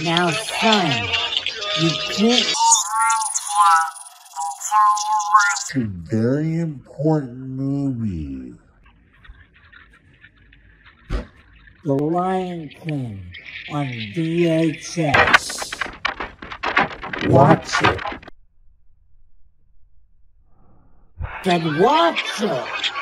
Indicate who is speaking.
Speaker 1: Now, son, you can't.
Speaker 2: It's a very important movie.
Speaker 1: The Lion King on VHS. Watch it. Then watch it.